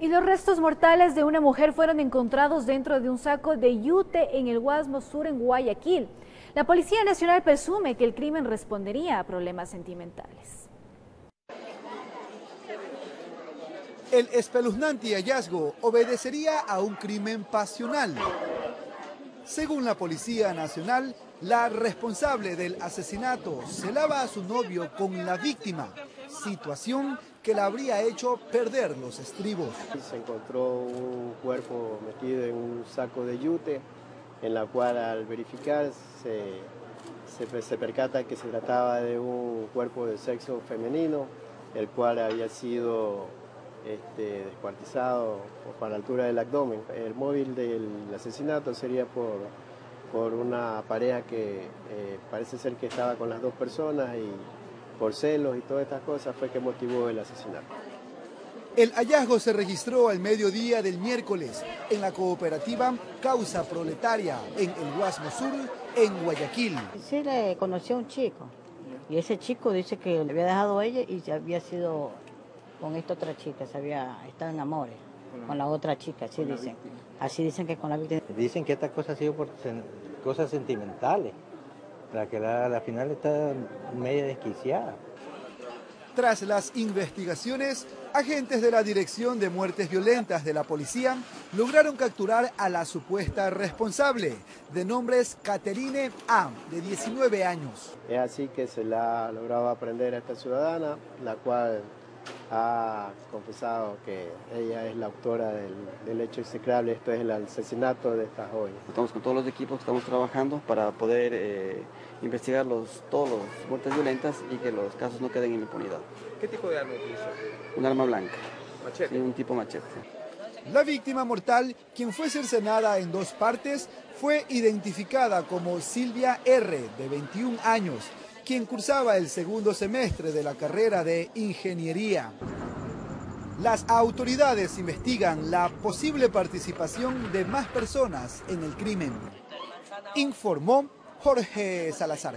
Y los restos mortales de una mujer fueron encontrados dentro de un saco de yute en el Guasmo Sur en Guayaquil. La Policía Nacional presume que el crimen respondería a problemas sentimentales. El espeluznante hallazgo obedecería a un crimen pasional. Según la Policía Nacional, la responsable del asesinato celaba a su novio con la víctima, situación que la habría hecho perder los estribos. Se encontró un cuerpo metido en un saco de yute, en la cual al verificar se, se, percata que se trataba de un cuerpo de sexo femenino, el cual había sido este, descuartizado por la altura del abdomen. El móvil del asesinato sería por, por una pareja que eh, parece ser que estaba con las dos personas y por celos y todas estas cosas fue que motivó el asesinato. El hallazgo se registró al mediodía del miércoles en la cooperativa Causa Proletaria en el Guasmo Sur, en Guayaquil. Sí, le conoció a un chico y ese chico dice que le había dejado a ella y se había sido con esta otra chica, se había estado en amores con la otra chica, así dicen. Así dicen que con la víctima. Dicen que esta cosa ha sido por cosas sentimentales. La que la, la final está media desquiciada. Tras las investigaciones, agentes de la Dirección de Muertes Violentas de la policía lograron capturar a la supuesta responsable, de nombres Caterine A, de 19 años. Es así que se la ha logrado aprender a esta ciudadana, la cual ha confesado que ella es la autora del, hecho execrable, esto es el asesinato de esta joven. Estamos con todos los equipos que estamos trabajando para poder eh, investigar los, todos los muertes violentas y que los casos no queden en impunidad. ¿Qué tipo de arma utilizó? Un arma blanca. ¿Machete? Sí, un tipo machete. La víctima mortal, quien fue cercenada en dos partes, fue identificada como Silvia R., de 21 años, quien cursaba el segundo semestre de la carrera de ingeniería. Las autoridades investigan la posible participación de más personas en el crimen. Informó Jorge Salazar.